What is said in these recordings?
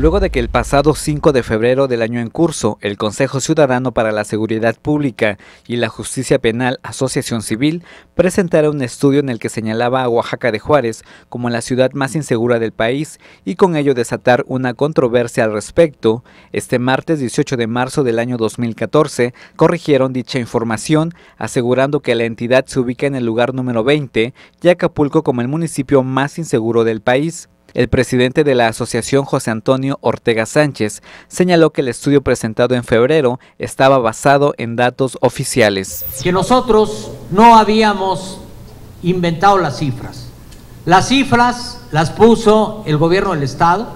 Luego de que el pasado 5 de febrero del año en curso, el Consejo Ciudadano para la Seguridad Pública y la Justicia Penal Asociación Civil presentara un estudio en el que señalaba a Oaxaca de Juárez como la ciudad más insegura del país y con ello desatar una controversia al respecto, este martes 18 de marzo del año 2014 corrigieron dicha información asegurando que la entidad se ubica en el lugar número 20 y Acapulco como el municipio más inseguro del país. El presidente de la asociación José Antonio Ortega Sánchez señaló que el estudio presentado en febrero estaba basado en datos oficiales. Que nosotros no habíamos inventado las cifras. Las cifras las puso el gobierno del estado,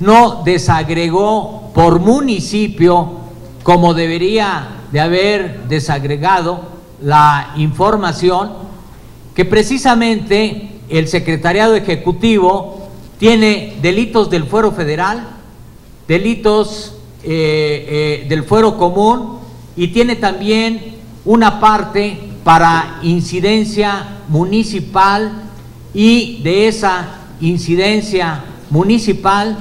no desagregó por municipio como debería de haber desagregado la información que precisamente el Secretariado Ejecutivo tiene delitos del fuero federal, delitos eh, eh, del fuero común y tiene también una parte para incidencia municipal y de esa incidencia municipal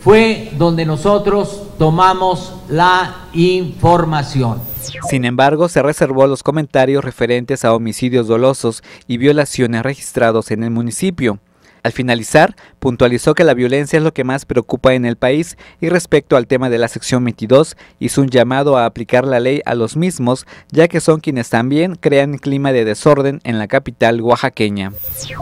fue donde nosotros tomamos la información. Sin embargo, se reservó los comentarios referentes a homicidios dolosos y violaciones registrados en el municipio. Al finalizar, puntualizó que la violencia es lo que más preocupa en el país y respecto al tema de la sección 22 hizo un llamado a aplicar la ley a los mismos, ya que son quienes también crean clima de desorden en la capital oaxaqueña.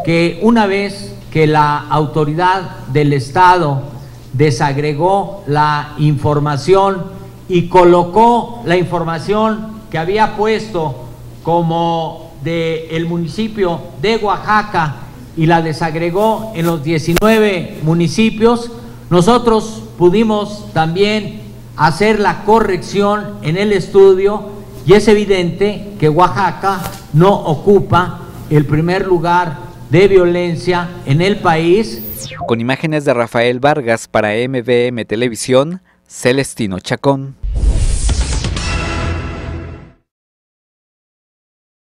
Que una vez que la autoridad del Estado desagregó la información y colocó la información que había puesto como del el municipio de Oaxaca y la desagregó en los 19 municipios, nosotros pudimos también hacer la corrección en el estudio y es evidente que Oaxaca no ocupa el primer lugar de violencia en el país. Con imágenes de Rafael Vargas para MVM Televisión, Celestino Chacón.